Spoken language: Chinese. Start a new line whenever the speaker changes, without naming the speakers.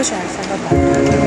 就选三个版。